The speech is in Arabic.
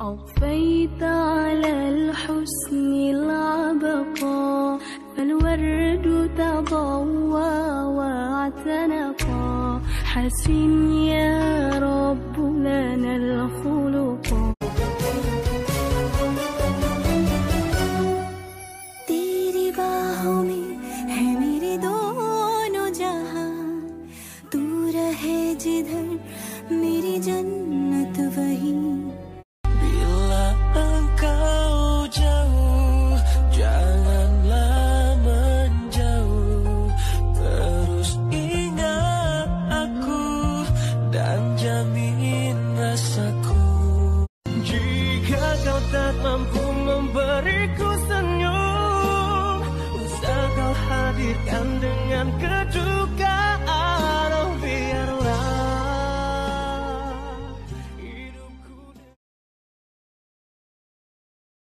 أضفيت على الحسن العبقى فالورد تضوى واعتنقا حسن يا رب لنا الخلق तेरी बाहों में है मेरे दोनों जहां तू रहे जिधर मेरी जन्नत dan jamin rasaku. Jika kau tak mampu memberiku senyum, usah kau hadirkan dengan.